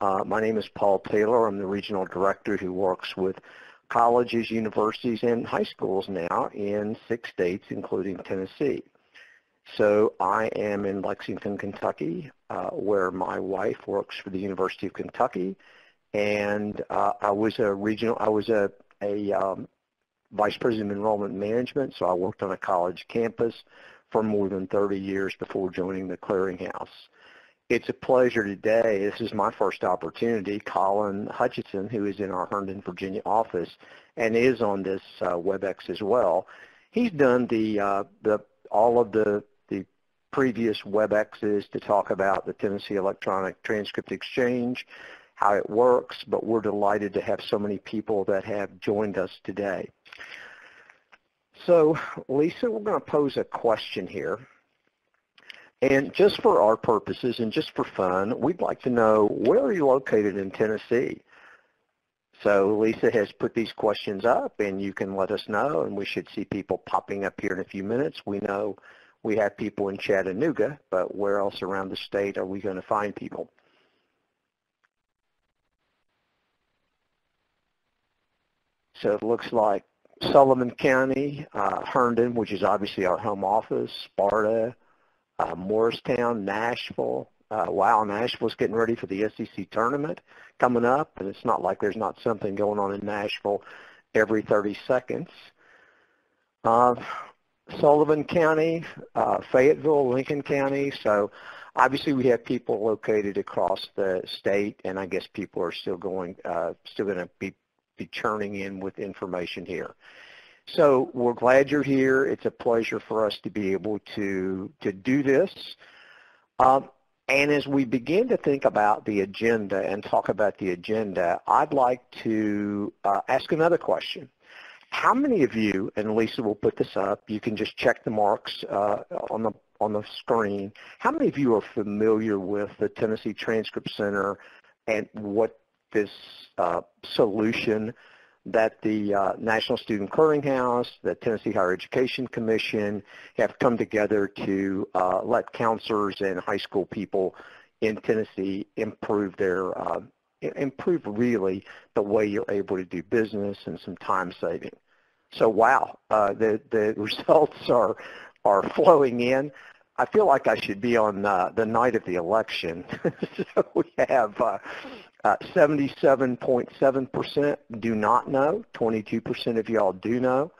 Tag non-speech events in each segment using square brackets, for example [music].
Uh, my name is Paul Taylor. I'm the regional director who works with colleges, universities, and high schools now in six states, including Tennessee. So I am in Lexington, Kentucky, uh, where my wife works for the University of Kentucky, and uh, I was a regional. I was a a um, vice president of enrollment management, so I worked on a college campus for more than 30 years before joining the clearinghouse. It's a pleasure today. This is my first opportunity. Colin Hutchinson, who is in our Herndon, Virginia office and is on this uh, WebEx as well, he's done the, uh, the all of the, the previous WebExes to talk about the Tennessee Electronic Transcript Exchange, how it works, but we're delighted to have so many people that have joined us today. So Lisa, we're going to pose a question here. And just for our purposes and just for fun, we'd like to know where are you located in Tennessee? So Lisa has put these questions up and you can let us know and we should see people popping up here in a few minutes. We know we have people in Chattanooga, but where else around the state are we going to find people? So it looks like Sullivan County, uh, Herndon, which is obviously our home office, Sparta, uh, Morristown, Nashville. Uh, wow, Nashville's getting ready for the SEC tournament coming up, and it's not like there's not something going on in Nashville every 30 seconds. Uh, Sullivan County, uh, Fayetteville, Lincoln County. So obviously we have people located across the state, and I guess people are still going, uh, still going to be, be churning in with information here. So we're glad you're here. It's a pleasure for us to be able to, to do this. Um, and as we begin to think about the agenda and talk about the agenda, I'd like to uh, ask another question. How many of you, and Lisa will put this up, you can just check the marks uh, on the on the screen. How many of you are familiar with the Tennessee Transcript Center and what this uh, solution that the uh, National Student Clearinghouse, the Tennessee Higher Education Commission have come together to uh, let counselors and high school people in Tennessee improve their uh, improve really the way you're able to do business and some time saving. So wow, uh, the the [laughs] results are are flowing in. I feel like I should be on uh, the night of the election. [laughs] so we have uh, 77.7% uh, do not know. 22% of y'all do know.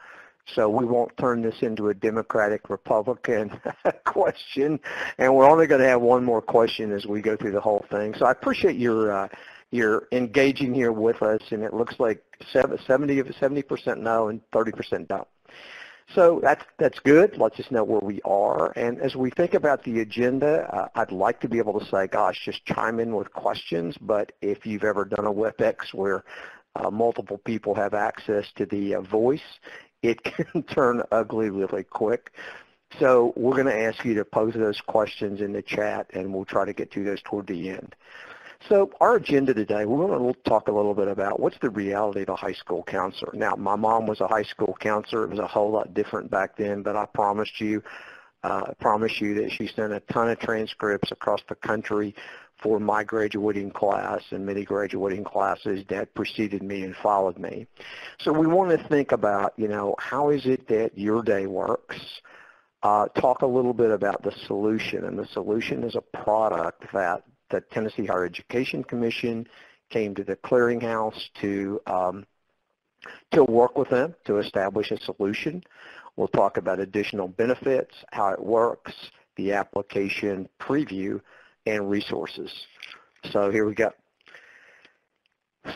So we won't turn this into a Democratic Republican [laughs] question, and we're only going to have one more question as we go through the whole thing. So I appreciate your uh, your engaging here with us, and it looks like 70 70% know and 30% don't. So that's, that's good. Let's just know where we are. And as we think about the agenda, uh, I'd like to be able to say, gosh, just chime in with questions. But if you've ever done a WebEx where uh, multiple people have access to the uh, voice, it [laughs] can turn ugly really quick. So we're going to ask you to pose those questions in the chat, and we'll try to get to those toward the end. So our agenda today, we're going to talk a little bit about what's the reality of a high school counselor. Now, my mom was a high school counselor. It was a whole lot different back then, but I promised you, uh, promise you that she sent a ton of transcripts across the country for my graduating class and many graduating classes that preceded me and followed me. So we want to think about, you know, how is it that your day works? Uh, talk a little bit about the solution, and the solution is a product that the Tennessee Higher Education Commission came to the clearinghouse to um, to work with them to establish a solution. We'll talk about additional benefits, how it works, the application preview, and resources. So here we go.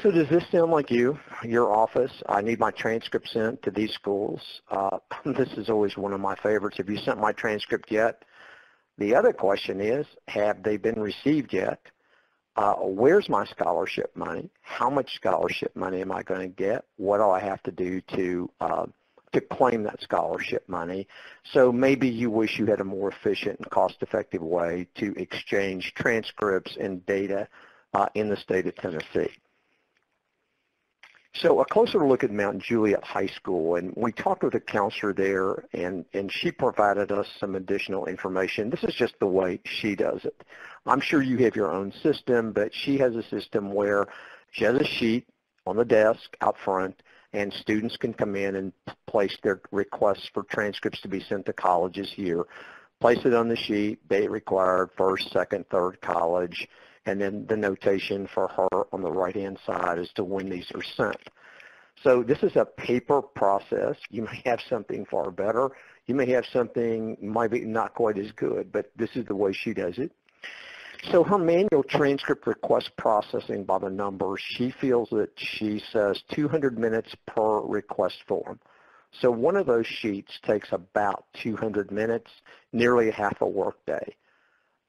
So does this sound like you, your office? I need my transcript sent to these schools. Uh, [laughs] this is always one of my favorites. Have you sent my transcript yet? The other question is, have they been received yet? Uh, where's my scholarship money? How much scholarship money am I going to get? What do I have to do to uh, to claim that scholarship money? So maybe you wish you had a more efficient and cost-effective way to exchange transcripts and data uh, in the state of Tennessee. So a closer look at Mount Juliet High School, and we talked with a counselor there, and, and she provided us some additional information. This is just the way she does it. I'm sure you have your own system, but she has a system where she has a sheet on the desk out front, and students can come in and place their requests for transcripts to be sent to colleges here. Place it on the sheet, date required, first, second, third college, and then the notation for her on the right-hand side as to when these are sent. So this is a paper process. You may have something far better. You may have something maybe not quite as good, but this is the way she does it. So her manual transcript request processing by the numbers, she feels that she says 200 minutes per request form. So one of those sheets takes about 200 minutes, nearly half a workday.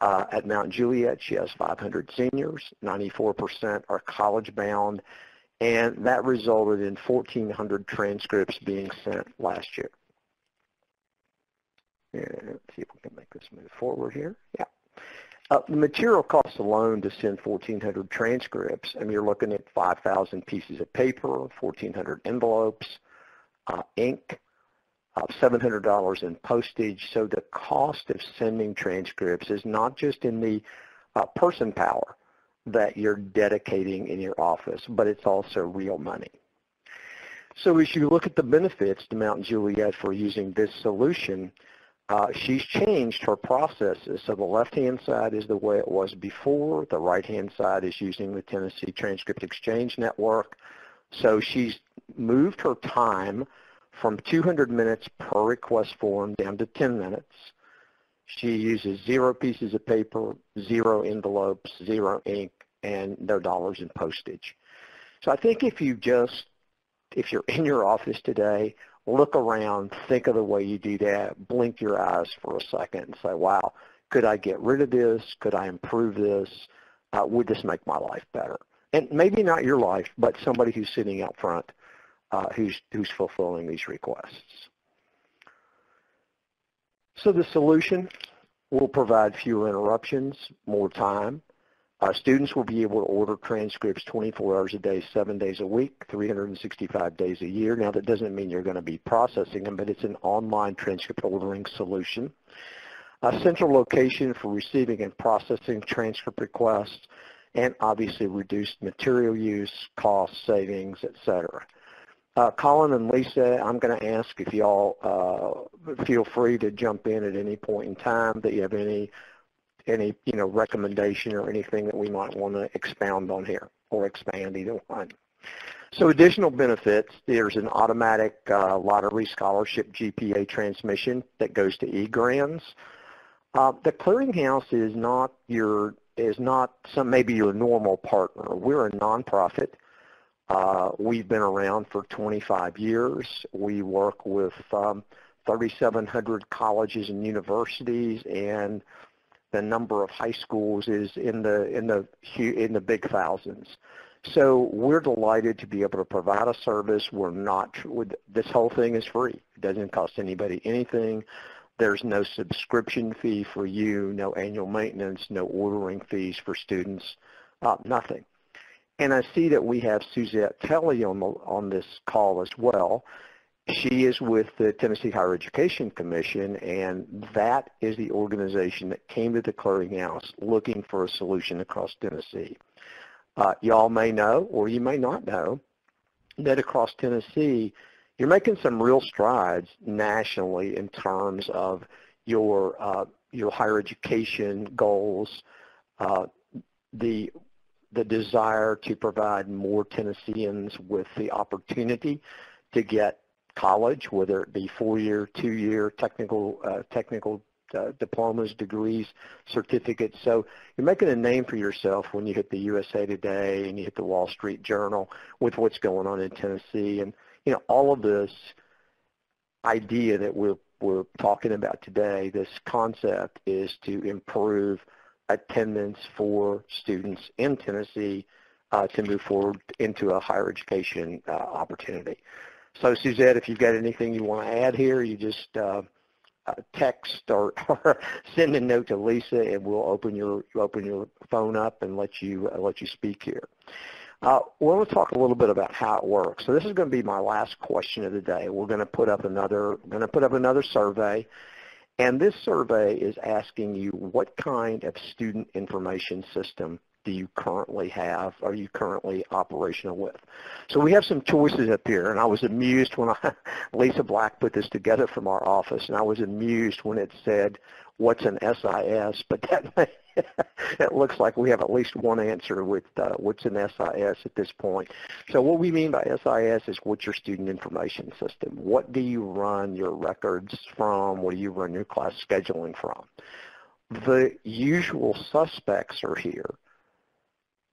Uh, at Mount Juliet, she has 500 seniors, 94% are college bound, and that resulted in 1,400 transcripts being sent last year. Let's see if we can make this move forward here. Yeah. Uh, the material costs alone to send 1,400 transcripts, I mean, you're looking at 5,000 pieces of paper, 1,400 envelopes, uh, ink, $700 in postage. So the cost of sending transcripts is not just in the uh, person power that you're dedicating in your office, but it's also real money. So as you look at the benefits to Mount Juliet for using this solution, uh, she's changed her processes. So the left-hand side is the way it was before. The right-hand side is using the Tennessee Transcript Exchange Network. So she's moved her time from 200 minutes per request form down to 10 minutes. She uses zero pieces of paper, zero envelopes, zero ink, and no dollars in postage. So I think if you just, if you're in your office today, look around, think of the way you do that, blink your eyes for a second and say, wow, could I get rid of this? Could I improve this? Uh, would this make my life better? And maybe not your life, but somebody who's sitting out front uh, who's, who's fulfilling these requests. So the solution will provide fewer interruptions, more time. Uh, students will be able to order transcripts 24 hours a day, 7 days a week, 365 days a year. Now that doesn't mean you're going to be processing them, but it's an online transcript ordering solution. A central location for receiving and processing transcript requests, and obviously reduced material use, cost savings, etc. Uh, Colin and Lisa, I'm going to ask if y'all uh, feel free to jump in at any point in time that you have any any you know recommendation or anything that we might want to expound on here or expand either one. So additional benefits, there's an automatic uh, lottery scholarship GPA transmission that goes to eGrants. Uh, the clearinghouse is not your is not some maybe your normal partner. We're a nonprofit. Uh, we've been around for 25 years. We work with um, 3,700 colleges and universities, and the number of high schools is in the in the in the big thousands. So we're delighted to be able to provide a service. We're not this whole thing is free. It doesn't cost anybody anything. There's no subscription fee for you, no annual maintenance, no ordering fees for students, uh, nothing. And I see that we have Suzette Telly on, the, on this call as well. She is with the Tennessee Higher Education Commission, and that is the organization that came to the clearinghouse looking for a solution across Tennessee. Uh, y'all may know, or you may not know, that across Tennessee, you're making some real strides nationally in terms of your uh, your higher education goals, uh, the the desire to provide more Tennesseans with the opportunity to get college, whether it be four-year, two-year technical uh, technical uh, diplomas, degrees, certificates. So you're making a name for yourself when you hit the USA Today and you hit the Wall Street Journal with what's going on in Tennessee. And you know all of this idea that we're we're talking about today, this concept is to improve attendance for students in Tennessee uh, to move forward into a higher education uh, opportunity. So Suzette, if you've got anything you want to add here, you just uh, uh, text or, [laughs] or, send a note to Lisa, and we'll open your open your phone up and let you uh, let you speak here. Uh, we're going to talk a little bit about how it works. So this is going to be my last question of the day. We're going to put up another going to put up another survey, and this survey is asking you what kind of student information system do you currently have, are you currently operational with? So we have some choices up here, and I was amused when I, [laughs] Lisa Black put this together from our office, and I was amused when it said, what's an SIS, but that [laughs] it looks like we have at least one answer with uh, what's an SIS at this point. So what we mean by SIS is what's your student information system? What do you run your records from? What do you run your class scheduling from? The usual suspects are here.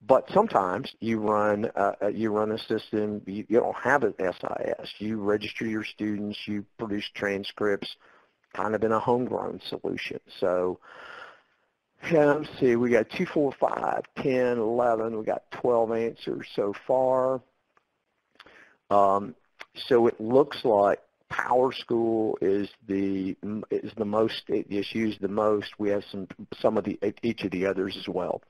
But sometimes you run uh, uh you run a system you, you don't have an SIS. You register your students, you produce transcripts, kind of in a homegrown solution. So yeah, let's see, we got 2, 4, 5, 10, 11, we got 12 answers so far. Um, so it looks like PowerSchool is the is the most it's used the most. We have some some of the each of the others as well.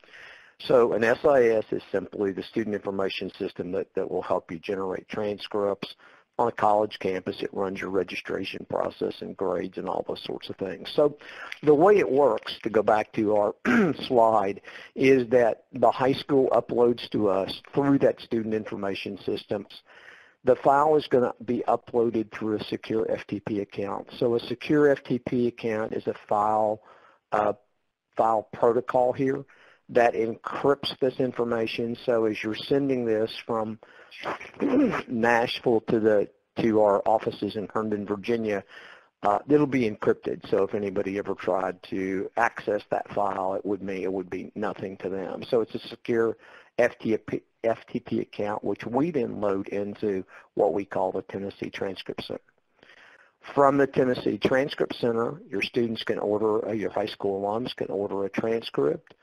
So an SIS is simply the student information system that, that will help you generate transcripts, on a college campus, it runs your registration process and grades and all those sorts of things. So the way it works, to go back to our [clears throat] slide, is that the high school uploads to us through that student information systems. The file is going to be uploaded through a secure FTP account. So a secure FTP account is a file uh, file protocol here that encrypts this information. So as you're sending this from [clears throat] Nashville to the to our offices in Herndon, Virginia, uh, it'll be encrypted. So if anybody ever tried to access that file, it would mean it would be nothing to them. So it's a secure FTP, FTP account, which we then load into what we call the Tennessee Transcript Center. From the Tennessee Transcript Center, your students can order, uh, your high school alums can order a transcript.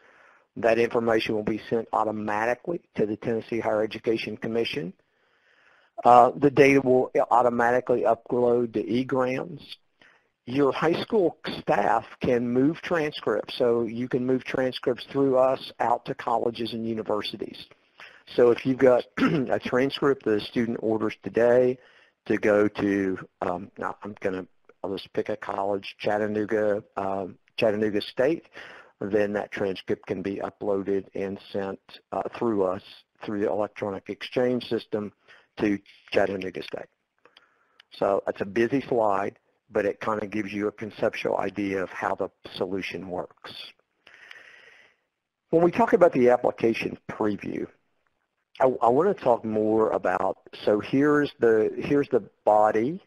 That information will be sent automatically to the Tennessee Higher Education Commission. Uh, the data will automatically upload to eGrants. Your high school staff can move transcripts, so you can move transcripts through us out to colleges and universities. So if you've got [clears throat] a transcript that a student orders today to go to, um, I'm going to, I'll just pick a college, Chattanooga, uh, Chattanooga State then that transcript can be uploaded and sent uh, through us through the electronic exchange system to Chattanooga State. So it's a busy slide, but it kind of gives you a conceptual idea of how the solution works. When we talk about the application preview, I, I want to talk more about, so here's the, here's the body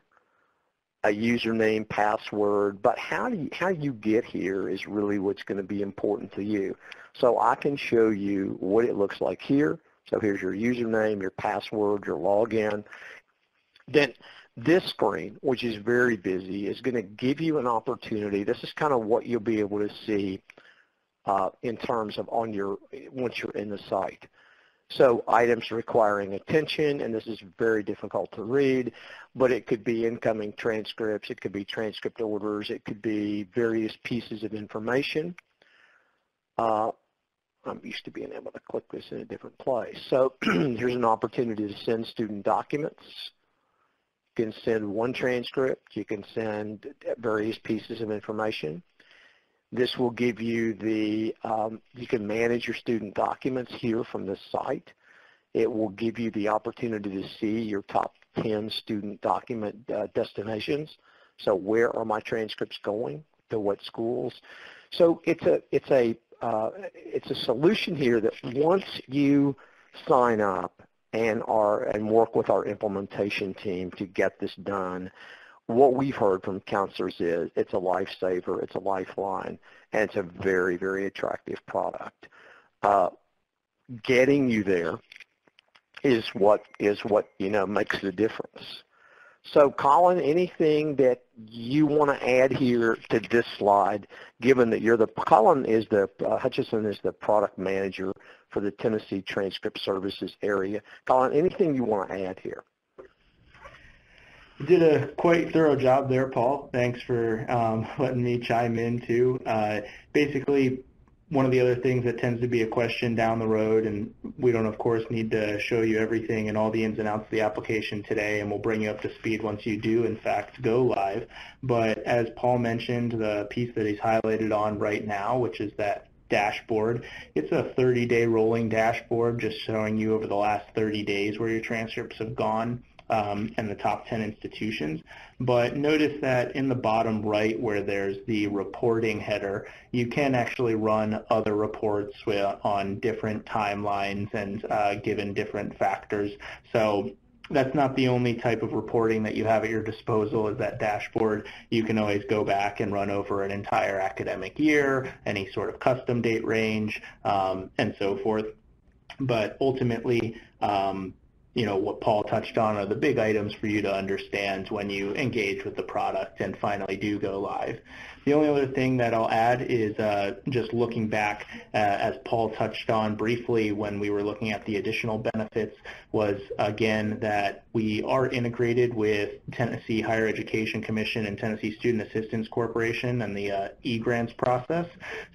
a username, password, but how do you, how you get here is really what's going to be important to you. So I can show you what it looks like here. So here's your username, your password, your login. Then this screen, which is very busy, is going to give you an opportunity. This is kind of what you'll be able to see uh, in terms of on your once you're in the site. So items requiring attention, and this is very difficult to read, but it could be incoming transcripts, it could be transcript orders, it could be various pieces of information. Uh, I'm used to being able to click this in a different place. So [clears throat] here's an opportunity to send student documents. You can send one transcript. You can send various pieces of information. This will give you the, um, you can manage your student documents here from the site. It will give you the opportunity to see your top 10 student document uh, destinations. So where are my transcripts going? To what schools? So it's a, it's a, uh, it's a solution here that once you sign up and are and work with our implementation team to get this done, what we've heard from counselors is it's a lifesaver, it's a lifeline, and it's a very, very attractive product. Uh, getting you there is what is what you know makes the difference. So Colin, anything that you want to add here to this slide, given that you're the, Colin is the, uh, Hutchison is the product manager for the Tennessee Transcript Services area. Colin, anything you want to add here? You did a quite thorough job there, Paul. Thanks for um, letting me chime in too. Uh, basically, one of the other things that tends to be a question down the road, and we don't, of course, need to show you everything and all the ins and outs of the application today, and we'll bring you up to speed once you do, in fact, go live. But as Paul mentioned, the piece that he's highlighted on right now, which is that dashboard. It's a 30-day rolling dashboard just showing you over the last 30 days where your transcripts have gone um, and the top 10 institutions. But notice that in the bottom right where there's the reporting header, you can actually run other reports on different timelines and uh, given different factors. So that's not the only type of reporting that you have at your disposal is that dashboard. You can always go back and run over an entire academic year, any sort of custom date range, um, and so forth. But ultimately, um, you know, what Paul touched on are the big items for you to understand when you engage with the product and finally do go live. The only other thing that I'll add is uh, just looking back, uh, as Paul touched on briefly when we were looking at the additional benefits, was again that we are integrated with Tennessee Higher Education Commission and Tennessee Student Assistance Corporation and the uh, e-grants process.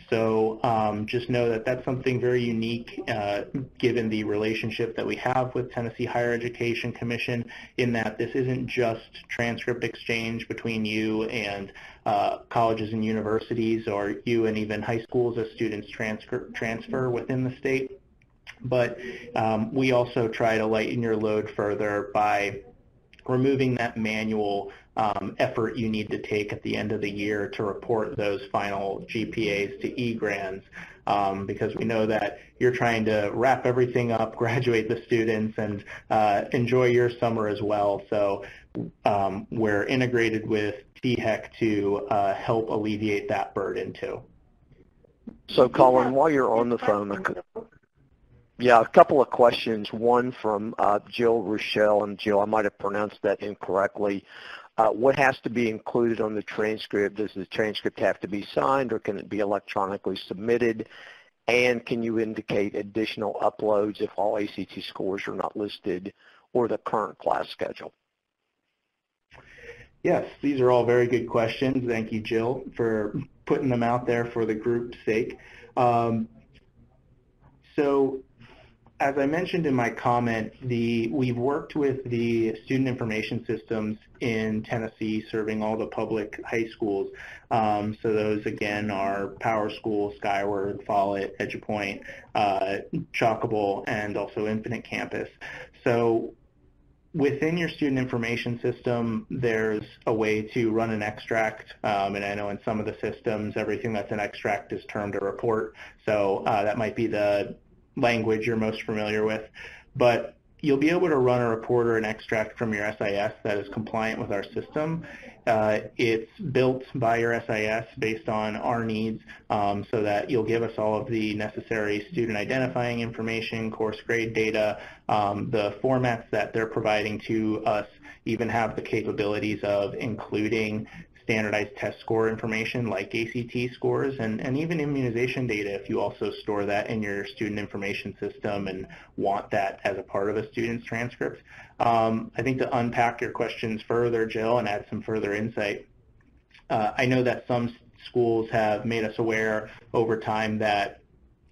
So um, just know that that's something very unique uh, given the relationship that we have with Tennessee Higher Education Commission in that this isn't just transcript exchange between you and uh, colleges and universities or you and even high schools as students transfer, transfer within the state. But um, we also try to lighten your load further by removing that manual um, effort you need to take at the end of the year to report those final GPAs to eGrants um, because we know that you're trying to wrap everything up, [laughs] graduate the students, and uh, enjoy your summer as well. So um, we're integrated with THEC to uh, help alleviate that burden too. So Colin, while you're on the phone, yeah, a couple of questions. One from uh, Jill Rochelle, and Jill, I might have pronounced that incorrectly. Uh, what has to be included on the transcript? Does the transcript have to be signed or can it be electronically submitted? And can you indicate additional uploads if all ACT scores are not listed or the current class schedule? Yes, these are all very good questions. Thank you, Jill, for putting them out there for the group's sake. Um, so as I mentioned in my comment, the, we've worked with the student information systems in Tennessee serving all the public high schools. Um, so those, again, are PowerSchool, Skyward, Follett, EduPoint, uh, Chalkable, and also Infinite Campus. So within your student information system, there's a way to run an extract, um, and I know in some of the systems, everything that's an extract is termed a report, so uh, that might be the language you're most familiar with. But you'll be able to run a report or an extract from your SIS that is compliant with our system. Uh, it's built by your SIS based on our needs um, so that you'll give us all of the necessary student identifying information, course grade data, um, the formats that they're providing to us even have the capabilities of including standardized test score information like ACT scores and, and even immunization data if you also store that in your student information system and want that as a part of a student's transcript. Um, I think to unpack your questions further, Jill, and add some further insight, uh, I know that some schools have made us aware over time that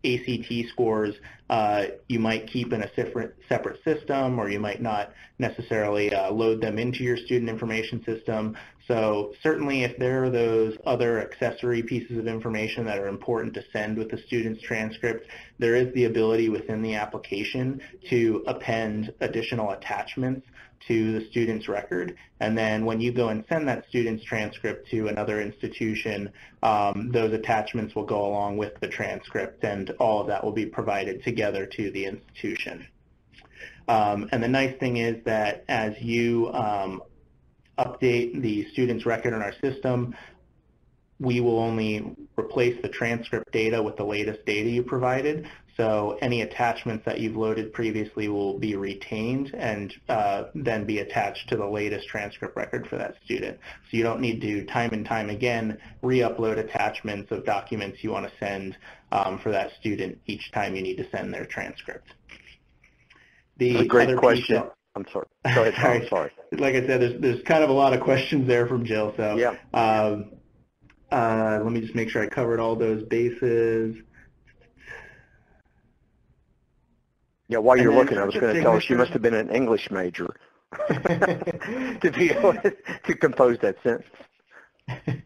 ACT scores uh, you might keep in a separate, separate system or you might not necessarily uh, load them into your student information system. So certainly if there are those other accessory pieces of information that are important to send with the student's transcript, there is the ability within the application to append additional attachments to the student's record. And then when you go and send that student's transcript to another institution, um, those attachments will go along with the transcript and all of that will be provided together to the institution. Um, and the nice thing is that as you um, update the student's record in our system, we will only replace the transcript data with the latest data you provided. So any attachments that you've loaded previously will be retained and uh, then be attached to the latest transcript record for that student. So you don't need to time and time again re-upload attachments of documents you want to send um, for that student each time you need to send their transcript. The a great question. I'm sorry. Go ahead. [laughs] sorry. I'm sorry. Like I said, there's there's kind of a lot of questions there from Jill. So yeah. Um, uh, let me just make sure I covered all those bases. Yeah, while you're looking, I was going to tell her she must have been an English major [laughs] to be [laughs] able to compose that sentence. [laughs]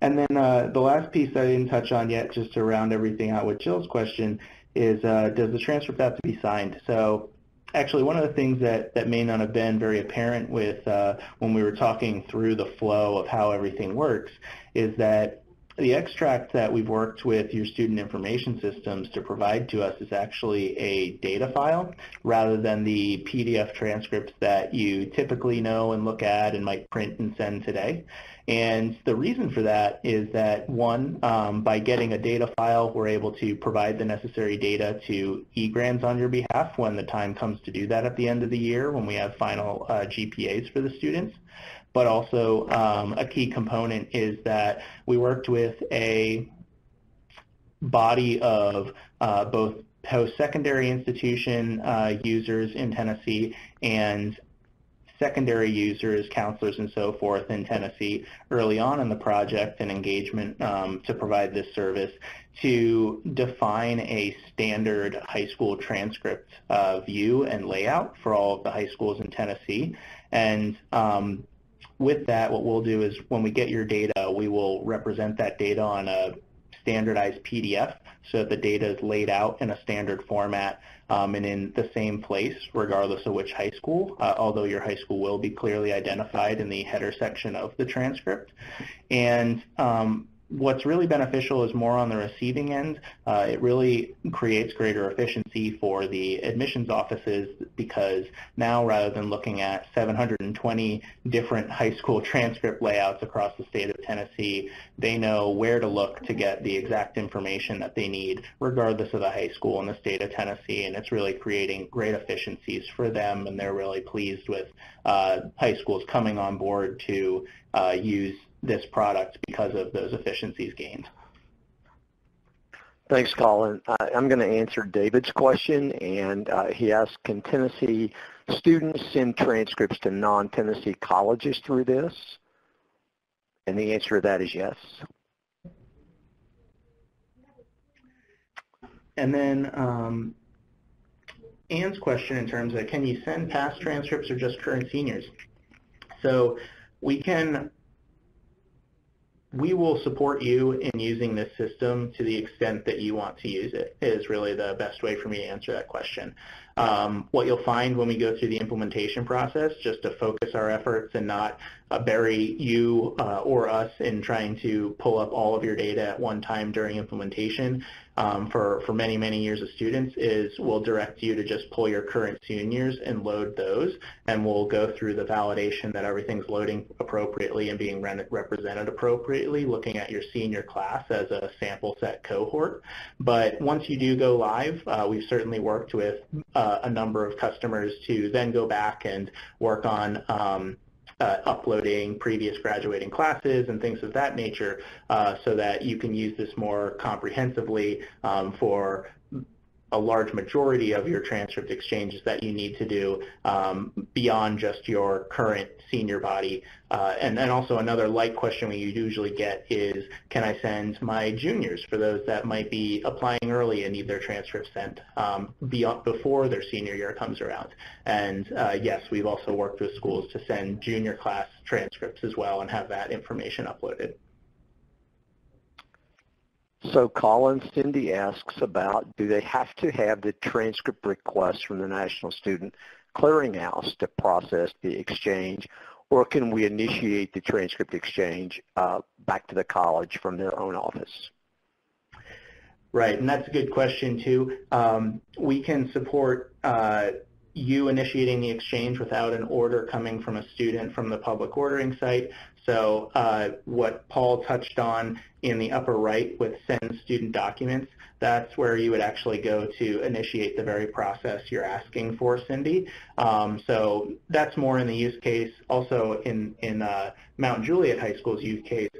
and then uh, the last piece I didn't touch on yet, just to round everything out with Jill's question, is uh, does the transcript have to be signed? So actually one of the things that, that may not have been very apparent with uh, when we were talking through the flow of how everything works is that the extract that we've worked with your student information systems to provide to us is actually a data file rather than the PDF transcripts that you typically know and look at and might print and send today. And the reason for that is that, one, um, by getting a data file, we're able to provide the necessary data to eGrants on your behalf when the time comes to do that at the end of the year when we have final uh, GPAs for the students. But also um, a key component is that we worked with a body of uh, both post-secondary institution uh, users in Tennessee and secondary users, counselors, and so forth in Tennessee early on in the project and engagement um, to provide this service to define a standard high school transcript uh, view and layout for all of the high schools in Tennessee. And um, with that, what we'll do is when we get your data, we will represent that data on a standardized PDF so that the data is laid out in a standard format um, and in the same place regardless of which high school, uh, although your high school will be clearly identified in the header section of the transcript. And um, what's really beneficial is more on the receiving end. Uh, it really creates greater efficiency for the admissions offices because now rather than looking at 720 different high school transcript layouts across the state of Tennessee, they know where to look to get the exact information that they need regardless of the high school in the state of Tennessee. And it's really creating great efficiencies for them and they're really pleased with uh, high schools coming on board to uh, use this product because of those efficiencies gained. Thanks, Colin. Uh, I'm going to answer David's question, and uh, he asked, can Tennessee students send transcripts to non-Tennessee colleges through this? And the answer to that is yes. And then um, Anne's question in terms of can you send past transcripts or just current seniors? So we can we will support you in using this system to the extent that you want to use it is really the best way for me to answer that question. Um, what you'll find when we go through the implementation process, just to focus our efforts and not uh, bury you uh, or us in trying to pull up all of your data at one time during implementation um, for, for many, many years of students, is we'll direct you to just pull your current seniors and load those, and we'll go through the validation that everything's loading appropriately and being re represented appropriately, looking at your senior class as a sample set cohort. But once you do go live, uh, we've certainly worked with uh, a number of customers to then go back and work on um, uh, uploading previous graduating classes and things of that nature uh, so that you can use this more comprehensively um, for a large majority of your transcript exchanges that you need to do um, beyond just your current senior body. Uh, and then also another light question we usually get is, can I send my juniors for those that might be applying early and need their transcript sent um, beyond, before their senior year comes around? And uh, yes, we've also worked with schools to send junior class transcripts as well and have that information uploaded. So Colin, Cindy asks about, do they have to have the transcript request from the National Student Clearinghouse to process the exchange, or can we initiate the transcript exchange uh, back to the college from their own office? Right, and that's a good question too. Um, we can support uh, you initiating the exchange without an order coming from a student from the public ordering site. So uh, what Paul touched on in the upper right with send student documents, that's where you would actually go to initiate the very process you're asking for, Cindy. Um, so that's more in the use case. Also in, in uh, Mount Juliet High School's use case,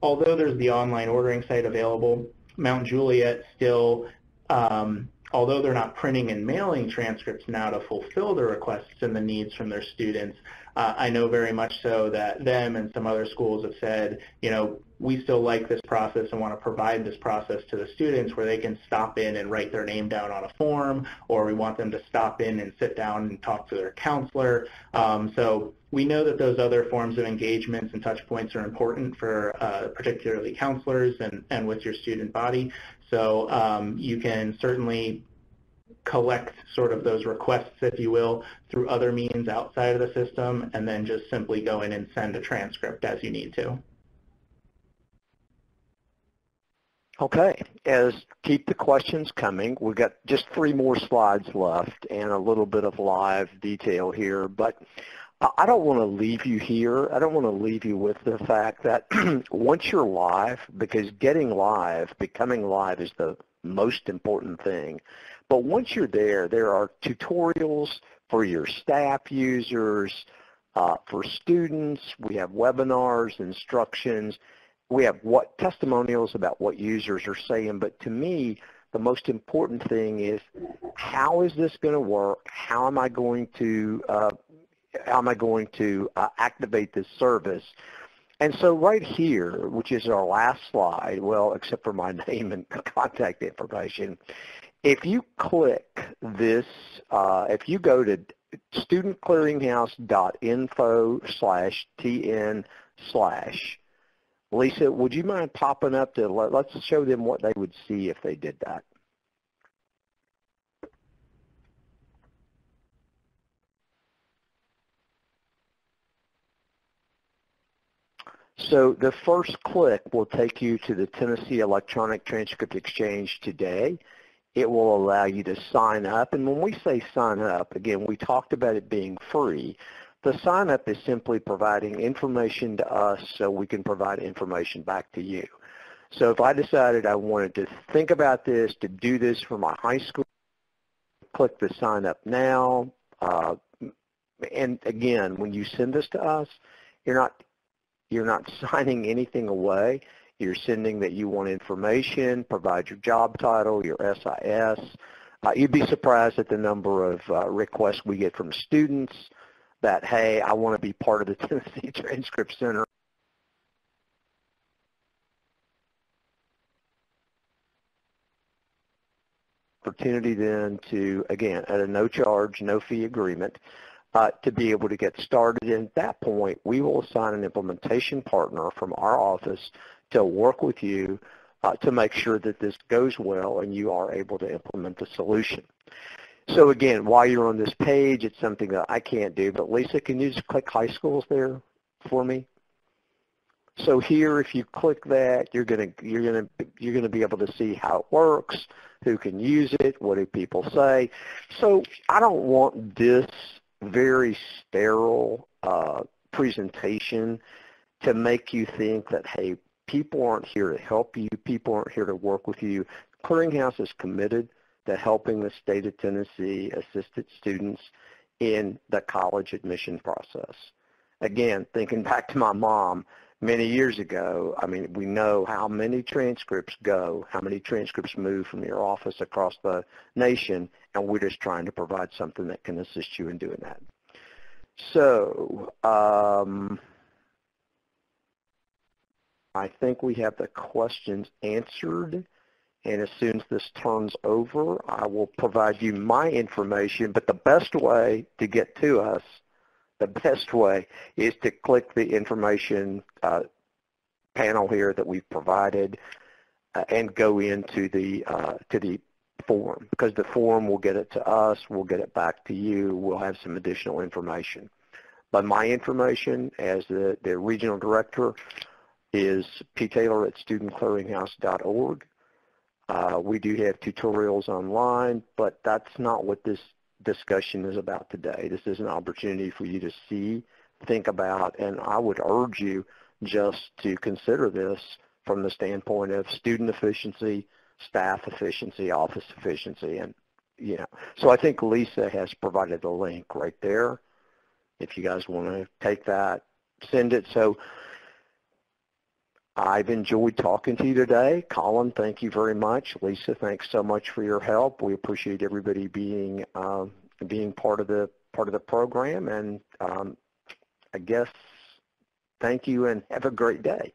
although there's the online ordering site available, Mount Juliet still um, although they're not printing and mailing transcripts now to fulfill the requests and the needs from their students, uh, I know very much so that them and some other schools have said, you know, we still like this process and want to provide this process to the students where they can stop in and write their name down on a form, or we want them to stop in and sit down and talk to their counselor. Um, so we know that those other forms of engagements and touch points are important for uh, particularly counselors and, and with your student body. So um, you can certainly collect sort of those requests, if you will, through other means outside of the system, and then just simply go in and send a transcript as you need to. Okay, as keep the questions coming. We've got just three more slides left and a little bit of live detail here, but I don't want to leave you here. I don't want to leave you with the fact that [clears throat] once you're live, because getting live, becoming live is the most important thing. But once you're there, there are tutorials for your staff users, uh, for students. We have webinars, instructions. We have what testimonials about what users are saying. But to me, the most important thing is how is this going to work? How am I going to uh, am I going to uh, activate this service? And so right here, which is our last slide, well, except for my [laughs] name and contact information, if you click this, uh, if you go to studentclearinghouse.info slash tn slash, Lisa, would you mind popping up to, let, let's show them what they would see if they did that. So the first click will take you to the Tennessee Electronic Transcript Exchange today. It will allow you to sign up. And when we say sign up, again, we talked about it being free. The sign up is simply providing information to us so we can provide information back to you. So if I decided I wanted to think about this, to do this for my high school, click the sign up now. Uh, and again, when you send this to us, you're not you're not [laughs] signing anything away. You're sending that you want information, provide your job title, your SIS. Uh, you'd be surprised at the number of uh, requests we get from students that, hey, I want to be part of the [laughs] Tennessee Transcript Center. Opportunity then to, again, at a no charge, no fee agreement, uh, to be able to get started. And at that point, we will assign an implementation partner from our office to work with you uh, to make sure that this goes well and you are able to implement the solution. So again, while you're on this page, it's something that I can't do, but Lisa, can you just click high schools there for me? So here, if you click that, you're gonna you're gonna you're gonna be able to see how it works, who can use it, what do people say. So I don't want this very sterile uh, presentation to make you think that, hey, people aren't here to help you, people aren't here to work with you. Clearinghouse is committed to helping the state of Tennessee assist its students in the college admission process. Again, thinking back to my mom, many years ago, I mean, we know how many transcripts go, how many transcripts move from your office across the nation, and we're just trying to provide something that can assist you in doing that. So, um, I think we have the questions answered. And as soon as this turns over, I will provide you my information. But the best way to get to us the [laughs] best way is to click the information uh, panel here that we've provided uh, and go into the uh, to the form because the form will get it to us, we'll get it back to you, we'll have some additional information. But my information as the, the regional director is ptaylor at studentclearinghouse.org. Uh, we do have tutorials online, but that's not what this discussion is about today. This is an opportunity for you to see, think about, and I would urge you just to consider this from the standpoint of student efficiency, staff efficiency, office efficiency, and you know. So I think Lisa has provided a link right there. If you guys want to take that, send it. So I've enjoyed talking to you today. Colin, thank you very much. Lisa, thanks so much for your help. We appreciate everybody being um, being part of the part of the program, and um, I guess thank you and have a great day.